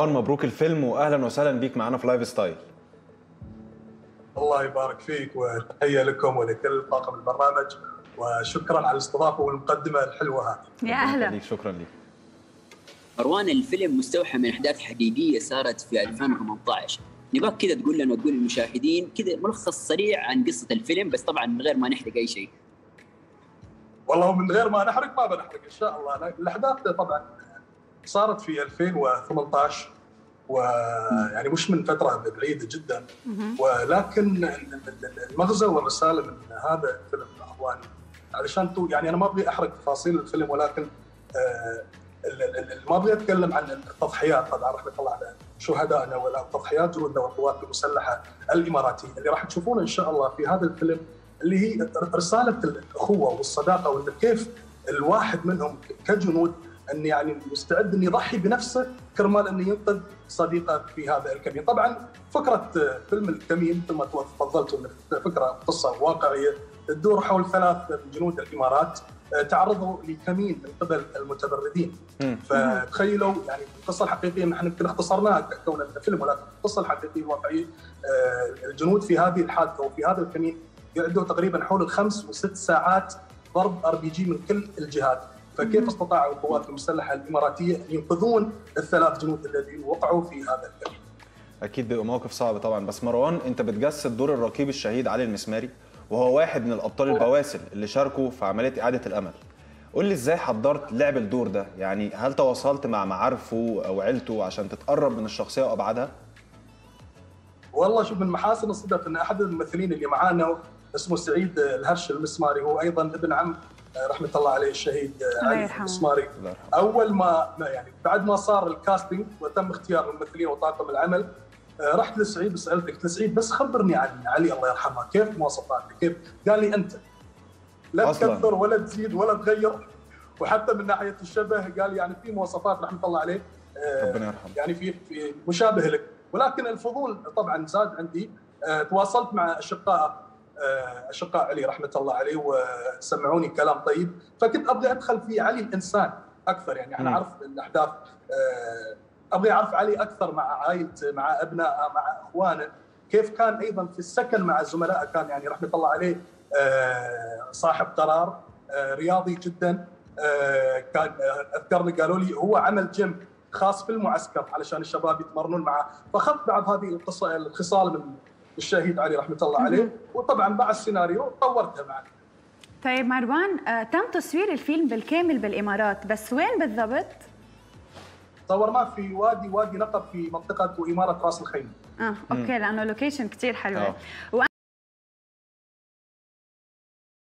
مروان مبروك الفيلم واهلا وسهلا بيك معانا في lifestyle الله يبارك فيك وتحية لكم ولكل طاقم البرنامج وشكرا على الاستضافة والمقدمة الحلوة هذه. يا أهلا. شكرا ليك مروان الفيلم مستوحى من أحداث حقيقيه صارت في 2018 نبغاك كذا تقول لنا وتقول للمشاهدين كذا ملخص سريع عن قصة الفيلم بس طبعا من غير ما نحرق أي شيء. والله من غير ما نحرق ما بنحرق إن شاء الله. الأحداث طبعا صارت في 2018 ويعني مش من فترة بعيدة جدا. ولكن المغزى والرسالة من هذا الفيلم أخواني. علشان تو يعني أنا ما أبغي أحرق تفاصيل الفيلم ولكن آه، ما أبغي أتكلم عن التضحيات. طبعا رحمة الله على شهدائنا ولا تضحيات جنودنا والقوات المسلحة الإماراتية. اللي راح تشوفونه إن شاء الله في هذا الفيلم اللي هي رسالة الاخوه والصداقة وان كيف الواحد منهم كجنود ان يعني مستعد ان يضحي بنفسه كرمال انه ينقذ صديقه في هذا الكمين، طبعا فكرة فيلم الكمين مثل ما تفضلت انه فكرة قصة واقعية تدور حول ثلاث من جنود الإمارات آه، تعرضوا لكمين من قبل المتمردين مم. فتخيلوا يعني القصة الحقيقيه نحن يمكن اختصرناها كون فيلم ولكن القصة الحقيقيه الواقعيه آه، الجنود في هذه الحادثة وفي هذا الكمين قعدوا تقريبا حول الخمس وست ساعات ضرب RPG من كل الجهات. فكيف استطاعوا القوات المسلحة الإماراتية أن ينقذون الثلاث جنود الذين وقعوا في هذا الكمين أكيد بيبقى موقف صعب طبعا. بس مروان أنت بتجسد دور الرقيب الشهيد علي المسماري وهو واحد من الأبطال البواسل اللي شاركوا في عملية إعادة الأمل. قول لي إزاي حضرت لعب الدور ده؟ يعني هل تواصلت مع معارفه أو عيلته عشان تتقرب من الشخصية وأبعادها؟ والله شوف من محاسن الصدف إن أحد الممثلين اللي معانا اسمه سعيد الهرش المسماري هو أيضا ابن عم رحمة الله عليه الشهيد علي. المسماري الله يرحمه. أول ما يعني بعد ما صار الكاستنج وتم اختيار الممثلين وطاقم العمل آه، رحت لسعيد وسالته قلت لسعيد بس خبرني عن علي الله يرحمه كيف مواصفاته كيف؟ قال لي أنت. لا. تكثر ولا تزيد ولا تغير. وحتى من ناحية الشبه قال يعني في مواصفات رحمة الله عليه آه، ربنا يرحمه. يعني في في مشابه لك. ولكن الفضول طبعا زاد عندي. آه، تواصلت مع أشقاء آه، أشقاء علي رحمة الله عليه وسمعوني كلام طيب. فكنت أبغى أدخل في علي الإنسان أكثر. يعني أنا. أعرف الأحداث آه، أبغى أعرف علي أكثر مع عائلته مع أبنائه مع إخوانه. كيف كان أيضا في السكن مع زملائه؟ كان يعني رحمة الله عليه آه، صاحب قرار آه، رياضي جدا. آه، كان آه، أذكرني قالوا لي هو عمل جيم خاص في المعسكر علشان الشباب يتمرنون معه. فأخذت بعض هذه القصة الخصال من الشهيد علي رحمة الله عليه. وطبعا مع السيناريو طورتها معه طيب مروان آه، تم تصوير الفيلم بالكامل بالإمارات بس وين بالضبط؟ صورناه في وادي وادي نقب في منطقة وإمارة راس الخيمة. آه OK لأنه location كثير حلوة. آه. وأنا